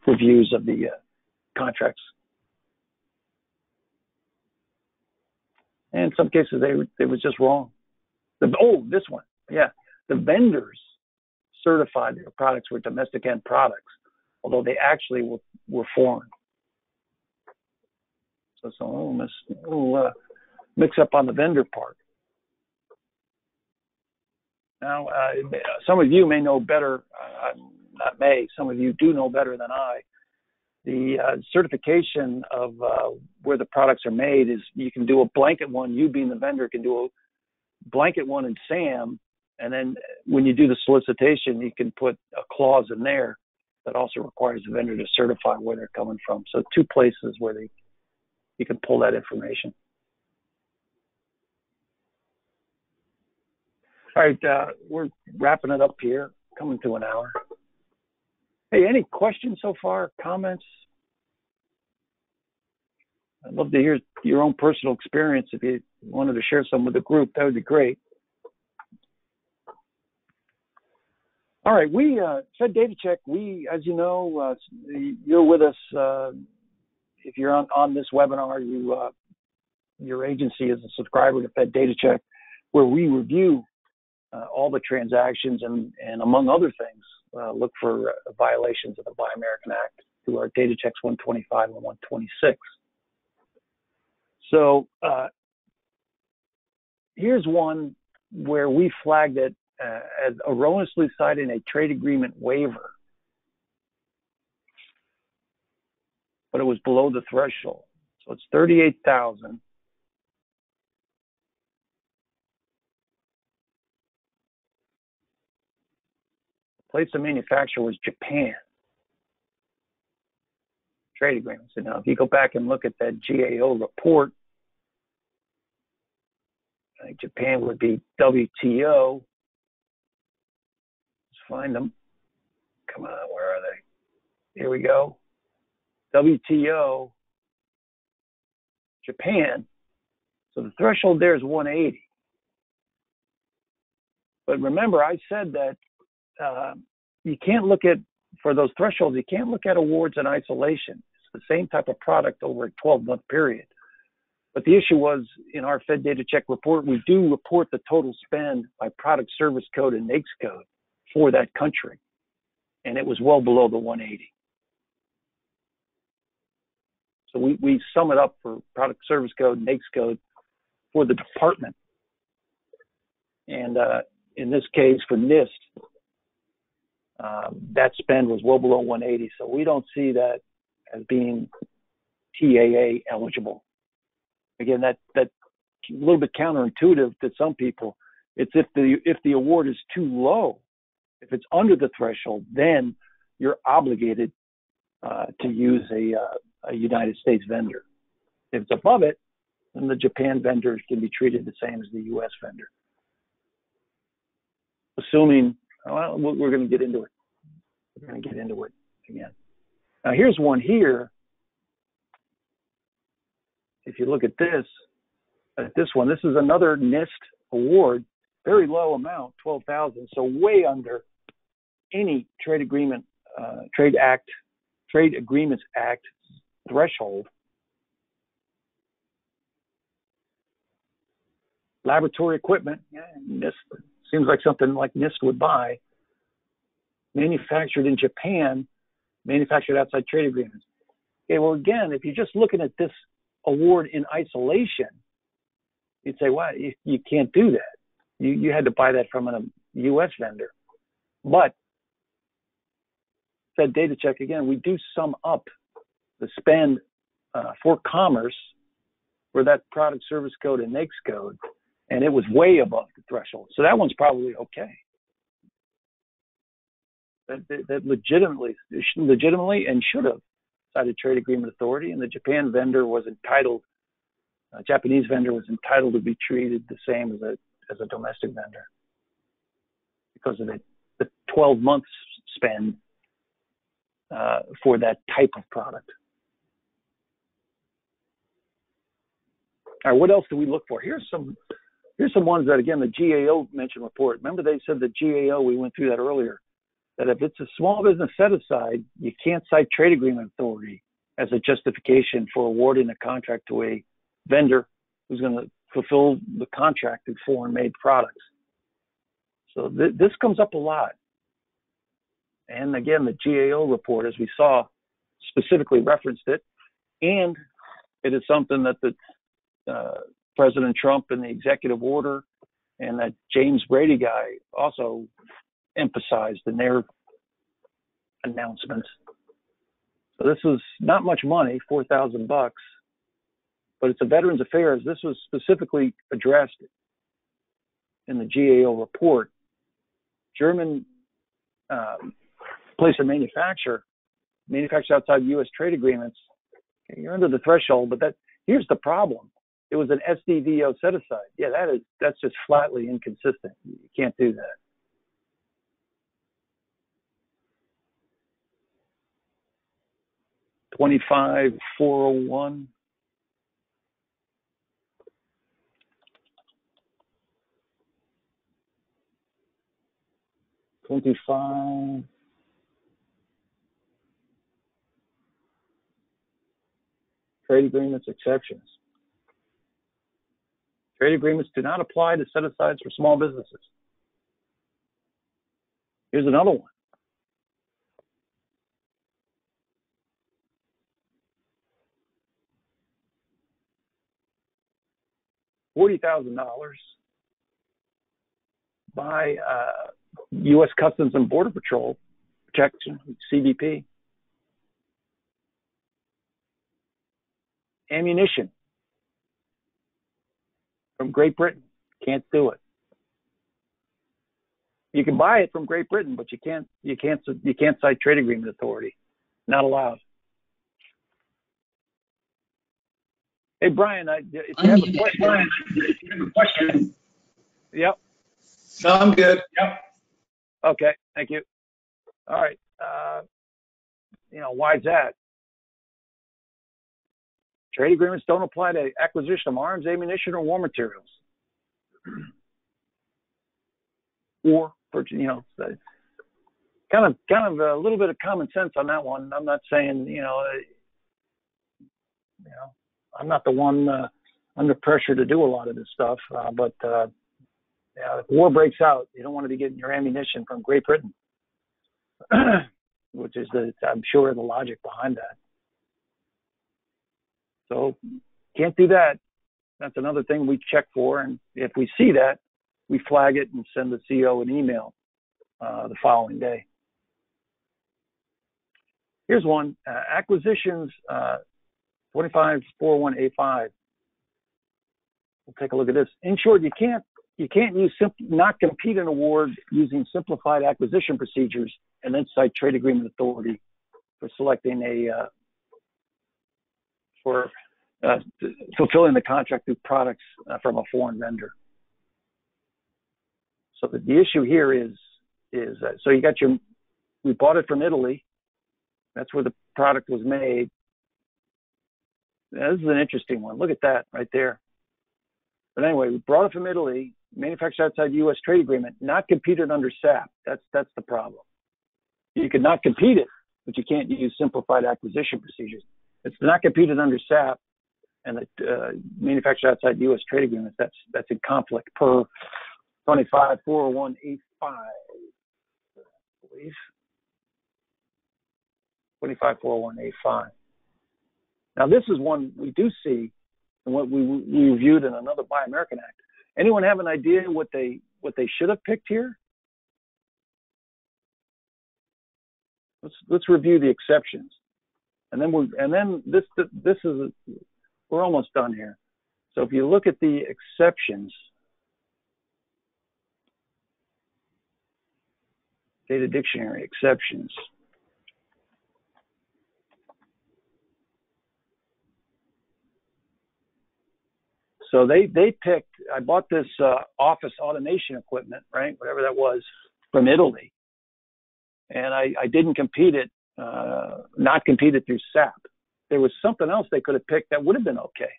reviews of the uh, contracts. And in some cases, they they was just wrong. The, oh, this one, yeah, the vendors certified their products were domestic end products, although they actually were, were foreign. So it's a little, little uh, mix up on the vendor part. Now, uh, some of you may know better, uh, not may, some of you do know better than I. The uh, certification of uh, where the products are made is you can do a blanket one, you being the vendor can do a blanket one in SAM, and then when you do the solicitation, you can put a clause in there that also requires the vendor to certify where they're coming from. So two places where they you can pull that information. All right, uh, we're wrapping it up here, coming to an hour. Hey, any questions so far? Comments? I'd love to hear your own personal experience. If you wanted to share some with the group, that would be great. All right, we uh, Fed Data Check. We, as you know, uh, you're with us. Uh, if you're on, on this webinar, you uh, your agency is a subscriber to Fed Data Check, where we review uh, all the transactions and, and among other things, uh, look for uh, violations of the Buy American Act through our data checks 125 and 126. So uh, here's one where we flagged it uh, as erroneously citing a trade agreement waiver, but it was below the threshold. So it's 38,000. Place of manufacture was Japan. Trade agreements. And now, if you go back and look at that GAO report, think Japan would be WTO. Let's find them. Come on, where are they? Here we go. WTO, Japan. So the threshold there is 180. But remember, I said that uh, you can't look at for those thresholds. You can't look at awards in isolation. It's the same type of product over a 12 month period. But the issue was in our Fed data check report, we do report the total spend by product service code and NAICS code for that country. And it was well below the 180. So we, we sum it up for product service code NAICS code for the department. And uh, in this case, for NIST, um, that spend was well below 180. So we don't see that as being TAA eligible. Again, that that a little bit counterintuitive to some people. It's if the if the award is too low, if it's under the threshold, then you're obligated uh, to use a, uh, a United States vendor. If it's above it, then the Japan vendor can be treated the same as the U.S. vendor. Assuming well, we're going to get into it. We're going to get into it again. Now, here's one here. If you look at this, at this one, this is another NIST award, very low amount, 12,000, so way under any trade agreement, uh, trade act, trade agreements act threshold. Laboratory equipment, yeah, NIST seems like something like NIST would buy, manufactured in Japan, manufactured outside trade agreements. Okay, well, again, if you're just looking at this award in isolation, you'd say, well, you, you can't do that. You, you had to buy that from a U.S. vendor. But Fed data check again, we do sum up the spend uh, for commerce for that product service code and NAICS code and it was way above the threshold. So that one's probably okay. That, that, legitimately, legitimately, and should have cited trade agreement authority, and the Japan vendor was entitled, a Japanese vendor was entitled to be treated the same as a as a domestic vendor because of the, the 12 months spend uh, for that type of product. All right, what else do we look for? Here's some Here's some ones that, again, the GAO mentioned report. Remember, they said the GAO, we went through that earlier, that if it's a small business set aside, you can't cite trade agreement authority as a justification for awarding a contract to a vendor who's going to fulfill the contract with foreign made products. So th- this comes up a lot. And again, the GAO report, as we saw, specifically referenced it. And it is something that the uh, President Trump and the executive order and that James Brady guy also emphasized in their announcements. So this was not much money, four thousand bucks, but it's a Veterans Affairs. This was specifically addressed in the GAO report. German um, place of manufacture, manufactured outside U.S. trade agreements, you're under the threshold. But that here's the problem: it was an SDVO set aside. Yeah, that is that's just flatly inconsistent. You can't do that. Twenty-five four oh one. Twenty-five. Trade agreements exceptions. Trade agreements do not apply to set asides for small businesses. Here's another one. Forty thousand dollars by uh, U.S. Customs and Border Patrol protection, CBP. Ammunition from Great Britain. Can't do it. You can buy it from Great Britain, but you can't you can't you can't cite trade agreement authority. Not allowed. Hey Brian, I, if you have a question, Brian, if you have a question. Yep. No, I'm good. Yep. Okay. Thank you. All right. Uh, you know, why is that? Trade agreements don't apply to acquisition of arms, ammunition, or war materials. or for you know, kind of kind of a little bit of common sense on that one. I'm not saying you know, you know, I'm not the one uh, under pressure to do a lot of this stuff, uh, but uh, yeah, if war breaks out, you don't want to be getting your ammunition from Great Britain, which is the I'm sure the logic behind that. So can't do that. That's another thing we check for, and if we see that, we flag it and send the CO an email uh, the following day. Here's one: uh, acquisitions uh, 25401A5. We'll take a look at this. In short, you can't you can't use simp- not compete an award using simplified acquisition procedures and then cite trade agreement authority for selecting a uh, for uh, fulfilling the contract through products uh, from a foreign vendor. So the, the issue here is is so you got your we bought it from Italy. That's where the product was made. Now, this is an interesting one. Look at that right there. But anyway, we brought it from Italy, manufactured outside U.S. trade agreement, not competed under SAP. That's that's the problem. You can not compete it, but you can't use simplified acquisition procedures. It's not competed under SAP, and the uh, manufactured outside U.S. trade agreements. That's that's in conflict per 25 401 85, I believe. 25 401 85. Now this is one we do see, and what we, we reviewed in another Buy American Act. Anyone have an idea what they what they should have picked here? Let's let's review the exceptions and then we and then this this is we're almost done here. So if you look at the exceptions, data dictionary exceptions. So they they picked. I bought this uh, office automation equipment, right, whatever that was, from Italy, and I, I didn't compete it uh, not competed through SAP. There was something else they could have picked that would have been okay.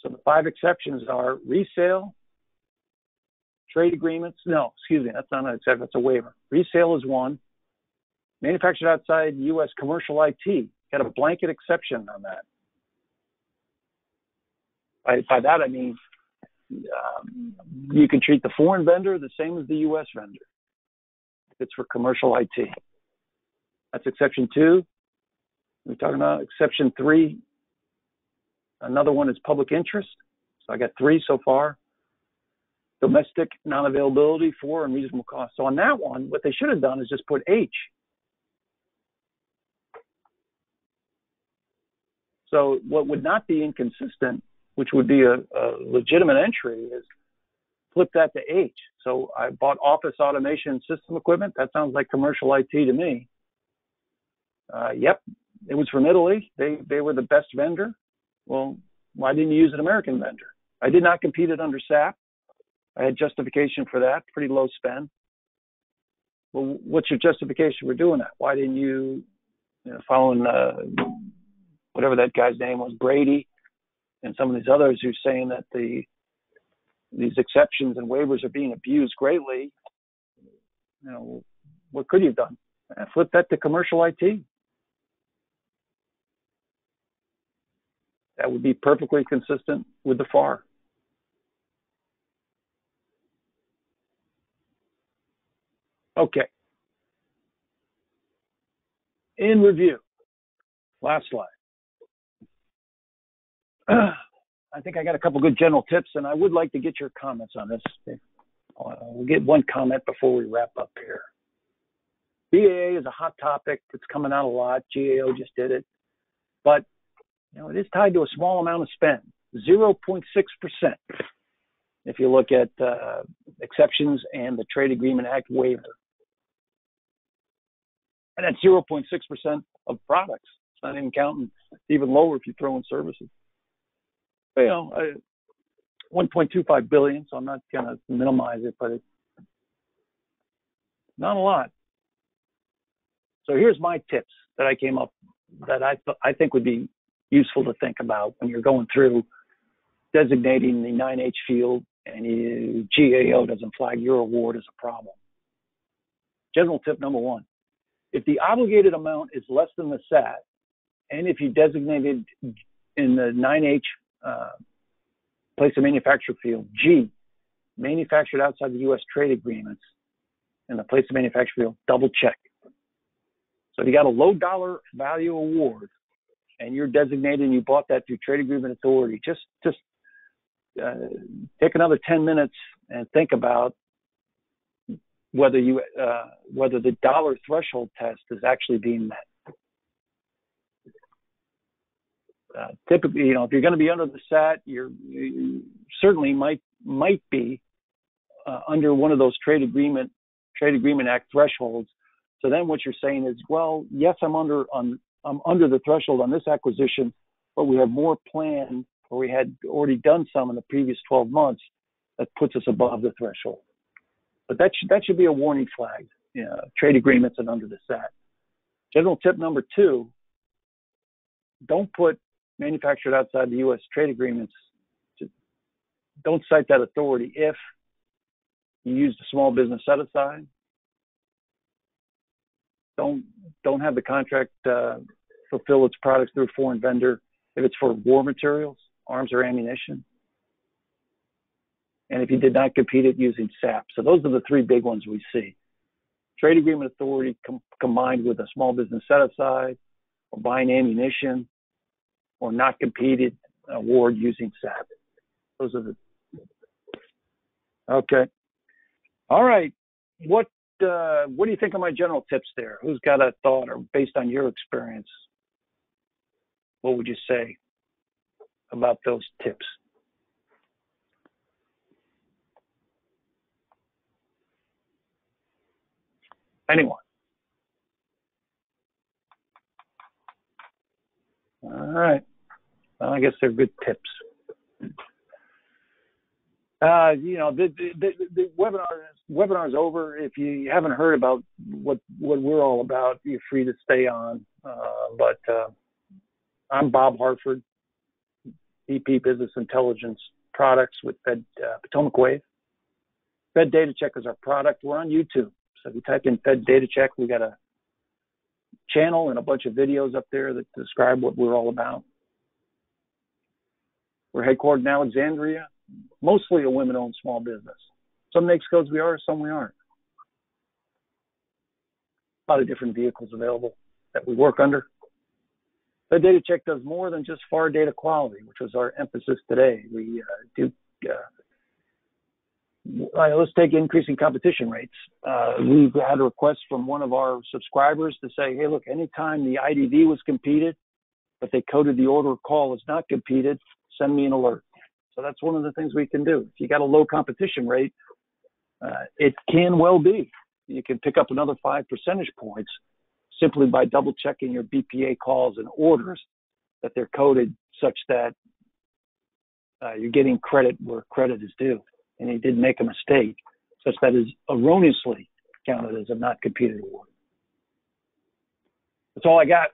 So the five exceptions are resale, trade agreements. No, excuse me, that's not an exception, that's a waiver. Resale is one. Manufactured outside U.S. commercial IT got a blanket exception on that. By, by that I mean um, you can treat the foreign vendor the same as the U.S. vendor. It's for commercial IT. That's exception two. We're talking about exception three. Another one is public interest. So I got three so far. Domestic non-availability, four, and reasonable cost. So on that one, what they should have done is just put H. So what would not be inconsistent, which would be a, a legitimate entry, is flip that to H. So I bought office automation system equipment. That sounds like commercial IT to me. Uh, yep, it was from Italy. They they were the best vendor. Well, why didn't you use an American vendor? I did not compete it under SAP. I had justification for that, pretty low spend. Well, what's your justification for doing that? Why didn't you, you know, following uh, whatever that guy's name was, Brady, and some of these others who's saying that the these exceptions and waivers are being abused greatly. You know, what could you have done? Flip that to commercial IT. That would be perfectly consistent with the FAR. Okay. In review, last slide. I think I got a couple good general tips, and I would like to get your comments on this. Uh, we'll get one comment before we wrap up here. BAA is a hot topic. It's coming out a lot. GAO just did it, but you know it is tied to a small amount of spend, 0.6 percent. If you look at uh, exceptions and the Trade Agreement Act waiver, and that's 0.6 percent of products. It's not even counting even lower if you throw in services you know, uh, 1.25 billion. So I'm not going to minimize it, but it's not a lot. So here's my tips that I came up that I th- I think would be useful to think about when you're going through designating the 9H field and you, GAO doesn't flag your award as a problem. General tip number one: if the obligated amount is less than the SAT, and if you designated in the 9H uh, place of manufacture field. G, manufactured outside the U.S. trade agreements in the place of manufacture field, double check. So if you got a low dollar value award and you're designated and you bought that through trade agreement authority, just just uh, take another 10 minutes and think about whether you uh, whether the dollar threshold test is actually being met. Typically, you know, if you're going to be under the SAT, you're you certainly might might be uh, under one of those trade agreement trade agreement act thresholds. So then what you're saying is, well, yes, I'm under on I'm under the threshold on this acquisition, but we have more planned, or we had already done some in the previous 12 months that puts us above the threshold. But that should that should be a warning flag. You know, trade agreements and under the SAT. General tip number two: don't put manufactured outside the U.S. trade agreements, don't cite that authority if you used a small business set aside. Don't don't have the contract uh, fulfill its products through a foreign vendor if it's for war materials, arms or ammunition, and if you did not compete it using SAP. So those are the three big ones we see: trade agreement authority com- combined with a small business set aside, or buying ammunition, or not competed award using SAP. Those are the okay. All right. What uh, what do you think of my general tips there? Who's got a thought, or based on your experience, what would you say about those tips? Anyone? All right. Well, I guess they're good tips. Uh, you know, the, the, the webinar webinar is over. If you haven't heard about what what we're all about, you're free to stay on. Uh, but uh, I'm Bob Hartford, VP Business Intelligence Products with Fed uh, Potomac Wave. Fed Data Check is our product. We're on YouTube, so if you type in Fed Data Check, we got a channel and a bunch of videos up there that describe what we're all about. We're headquartered in Alexandria, mostly a women owned small business. Some NAICS codes we are, some we aren't. A lot of different vehicles available that we work under. Fed Data Check does more than just FAR data quality, which was our emphasis today. We uh, do. Uh, let's take increasing competition rates. Uh, we've had a request from one of our subscribers to say, hey, look, anytime the IDV was competed, but they coded the order of call as not competed, send me an alert. So that's one of the things we can do. If you got a low competition rate, uh, it can well be you can pick up another five percentage points simply by double checking your BPA calls and orders that they're coded such that uh, you're getting credit where credit is due. And he did make a mistake such that is erroneously counted as a not competed award. That's all I got.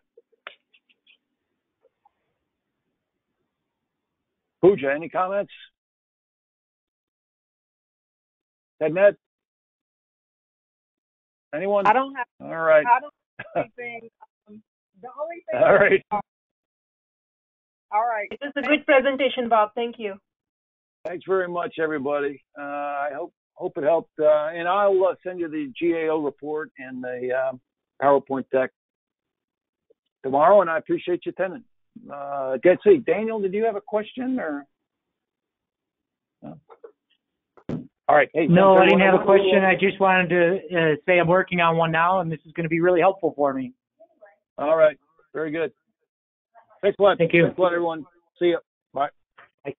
Pooja, any comments? Ted Ned? Anyone? I don't have. All right. I don't have anything. Um, the only thing. All right. All right. It was a good presentation, Bob. Thank you. Thanks very much, everybody. Uh, I hope hope it helped. Uh, and I'll uh, send you the GAO report and the um, PowerPoint deck tomorrow. And I appreciate you attending. Uh, let's see, Daniel, did you have a question or? No? All right. Hey, No, I didn't have a question. I just wanted to uh, say I'm working on one now, and this is going to be really helpful for me. All right. Very good. Thanks a lot. Thank you. Thanks a lot, everyone. See you. Bye. Bye.